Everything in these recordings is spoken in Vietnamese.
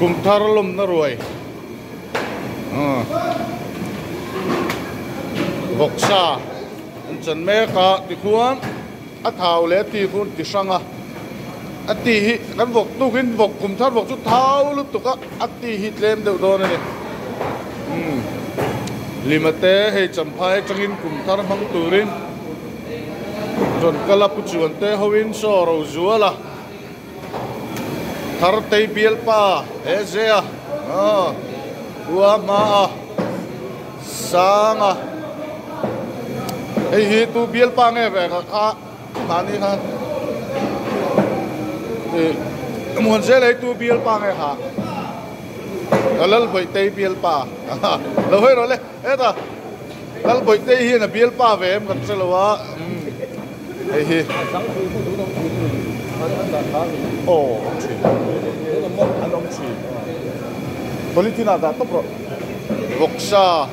cùng thar lùm nó rồi gọc xa anh chân mẹ cả thì khuôn à thảo lẽ thì khuôn thì sang à à tì hi bọc vọc tu khiến vọc cùng thar bọc chút thao lúc tục á à tì hi lên đều đồ này limate hei champai changin kumthar mang turin. Ron kala puchuan te hoin so ro zuala thar tei bial pa e zea a ua ma a sanga ei hi tu bial pa nge ve, ka kha mani kha e muan ze lei tu bial pa nge ha lal boi tei bial pa lo hoi ro le eta lal boi tei hi na bial pa ve, em kan se hi wa ei hi ồ politina da to pro voksa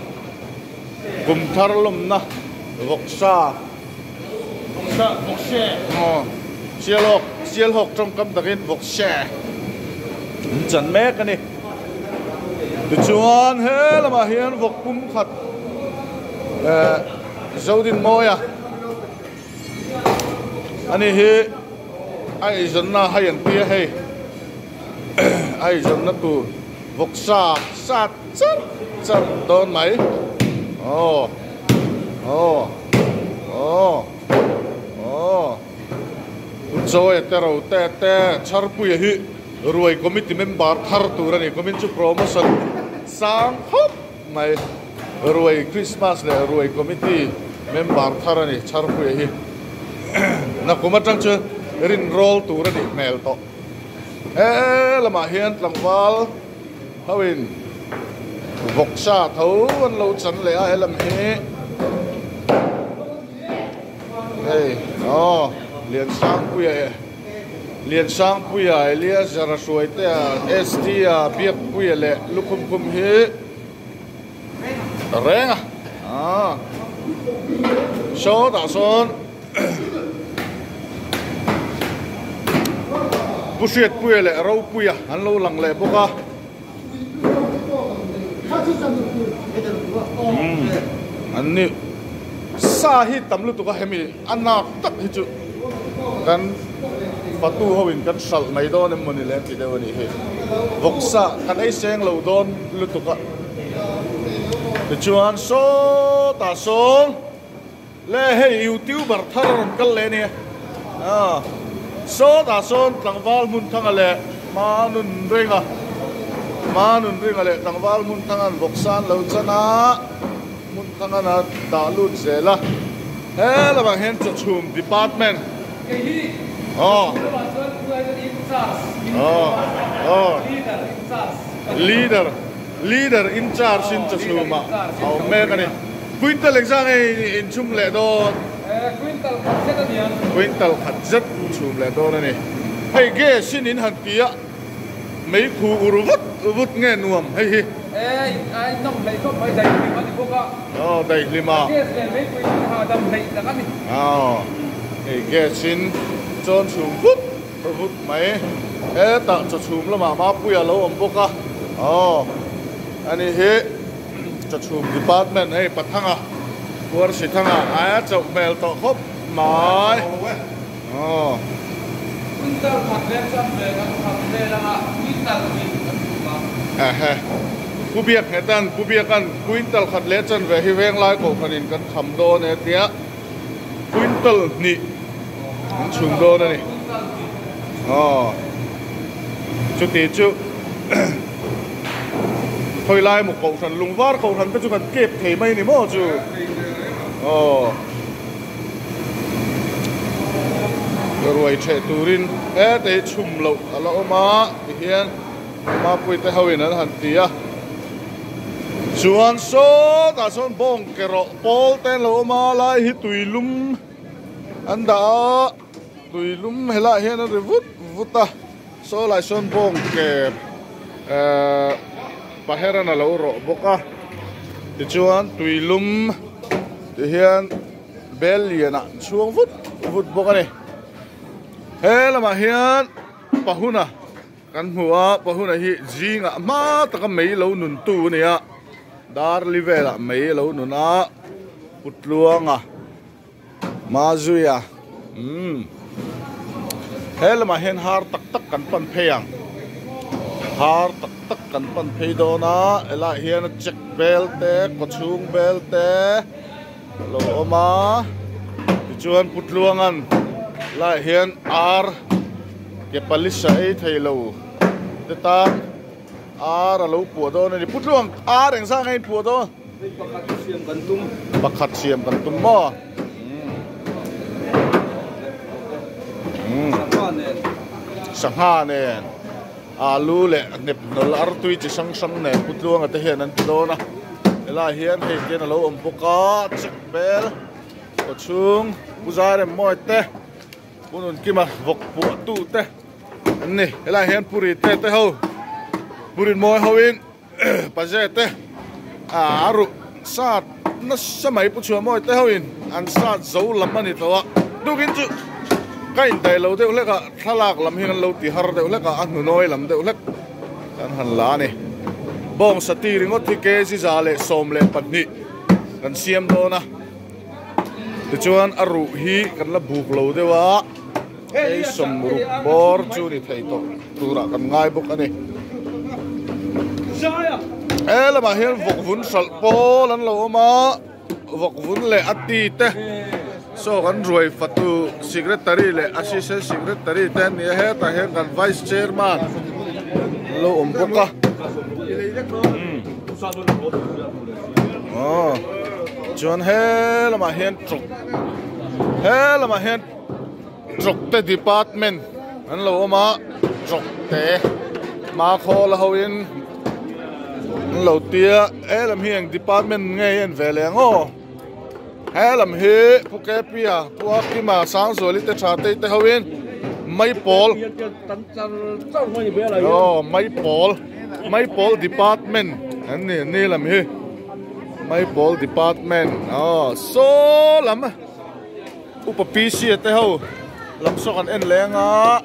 gum thar lum na. Voksa voksa vokse ờ. Sial hok sial hok trong kam takin vokse chan me ka ni tu chuan he lama hian vok kum khat eh zodin moya ani hi ai dân na hay anh kia hay. Ai dân na tu vok sa sát chân chân đón máy ồ ồ ồ ồ. Rồi tê rau tê tê char bùi hi. Rồi committee member thar tu ra ni committee promotion. Sang hop mai rồi Christmas le rồi committee member thar ni char bùi hi. Na kuma tang chưa? Rin roll tu ra dik mel to. E lama hian tlangwal hawin vok sa tho an lo chan le a lam he hey no liền sang puya e liền sang puya e lia zara suai te a st a biak puya le lukum kum he renga ah số da son pusiet puya e le, rau puya an lo lang le boka hmm. an ni sa hi tam lu tuka hemi anak tak hi chu kan patu hoin kan sal mai don em moni le ti de wani he voksa kan ai seng lo don lu tuka chuan so ta song le he youtuber thar kan le ni à so ta son tlangwal mun thanga le ma nun renga ma nun renga le tlangwal mun thangan boksan lo chana mun thanga na da lut zela he la bang hen cha chum department. Oh oh oh leader leader. In charge in cha chuma au me ka ni quintal exam in chum le do quintal khat zet chum le do na ni hei ge sin in han tia mấy khu uru vút vút nghe nuông hay hi. Ê, ai nông lấy không phải đầy thì có thì có. oh đây lima mấy quý họ đầm lấy là cái gì? hei ge sin chon chum vút vút mấy ê ta cho chum la ma ma puya lo om boka oh ani he cho chum department วัวสิทั้งอะไอ้จบเบลต่อครบหมอยโอ้คุต้องขับเล่นซ้ำเลยครับขับเล่นแล้วอ่วิ่งตัร์กับอ่าฮะผู้เบียกเหตันผู้เบียกันคุินตัลขัดเลจนเวฮิเวงลายโกกันินกันทำโดนเตียคุินตัลนี่มันชุงโดนนี่อ๋อจุดตีจุดถอยไล่หมกเขาทันลุงวาดเขาทันก็จจุกันเก็บเทไม่นี่ม่วจู oh rồi trẻ turin e te lộ lo alo ma ti hian ma pui te hawin an han tia chuan số ta son bong rộ pol tên lo má lại hi tùy lum anh đã tùy tuilum an da tuilum hela hian an vut vuta so lai son bong ke eh ờ, pahera na lo ro boka thì chuan tùy ti hian bel yana chuang vut vut boka ni he lama hian pahuna kan hua pahuna hi jinga ma taka mei lo nun tu nia dar livela mei lo nuna putluanga mazuya um helma hen har tak tak kan pan pheyang har tak tak kan pan phei do na ela hian check bel te kochung bel te lo oma. Chuan putluangan la hian ar. Ke palisa ei thei lo te tan ar alo pu do ni putluang ar eng sang ei pu do pakhat siam kan tum mo sangha nen alu le nep nol ar tui chi sang sang ne putluang ate hian an do na là hiện thì kia là lâu ông bố có chắc bé có chung bố ra để mọi tê. Bố nôn kia mà vọc bộ tụ tê. Nè là hiền puri tê tê hâu puri mọi hâu in, bà dê tê. À rụ sát, nó sẽ mấy bố chùa mọi tê hâu in. Ăn sát dấu lắm mà nè tao ạ. Đủ kiến chữ cái này lâu đều lắc à thà lạc lắm hiền lâu thì hờ đều lắc à ăn nồi lắm đều lắc ăn hẳn lá này bong sati ringot thi ke si za le som le pat ni kan siam do na. Ti chuan a ru hi kan la buk lo dewa ei som ru bor chu ni thei to. Tura kan ngai buk ani ela ma hian vok vun sal pol an lo ma vok vun le ati te. So kan ruai fatu secretary le assistant secretary ten ni he ta he kan vice chairman lo om boka oh chuan he lama hian truk he lama hian truk te department. An lo ma truk te ma kho la hoin an lo tia. E lam hiang department ngai en veleng o he lam hi pu ke pia pu ki ma sang zo li te tha te te hoin mai pol oh mai pol mai pol department. Anh này, anh làm hi mai pol department. Oh so lam upa pc te Làm lam còn anh lén à?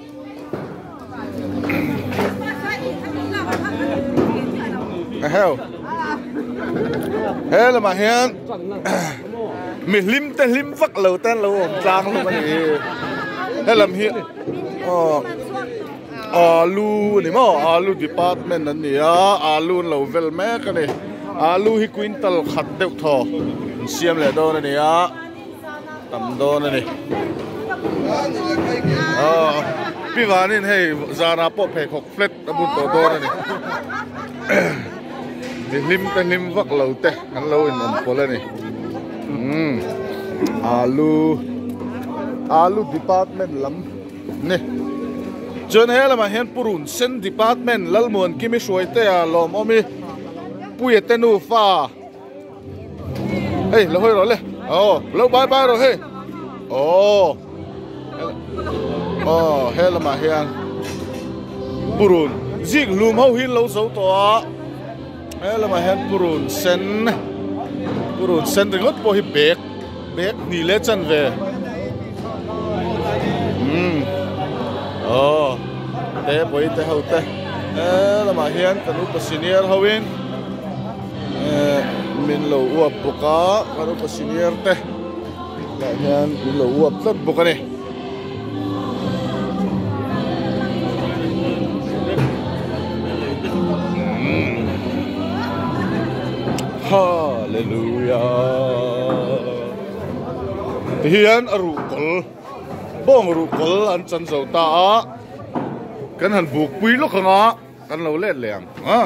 heo. He là mà hiền mình lim tên lim vắt lầu tên lầu ổn trang luôn anh ấy làm hiền ờ alu ni mo, alu department an ni a alu lo vel me ka ni. Alu hi quintal khat deuh tho. Siam le do ni a tam do ni. Ờ pi vanin hei zana po phe khok flat abun to do ni. Ni lim te lim vak lo te, an lo in om pole ni. Um alu alu department lam nè chon he lama hian purun, sen department lalmon kimi shuai te a lom omi puye te nu fa hey lo hoi ro le. Oh lo bye bye ro hey oh oh he lama hian purun. Zik lum ho hin lo zo to he lama hian purun sen. Purun sen ringot po hi bek bek ni le chan ve. Um oh te boi te hau te e la ma hian kanu pa senior hawin. E min lo uap buka, kanu pa senior te la hian min lo bong ru kol an chan zo ta, kan han buk pui lo khanga kan lo le leng ha?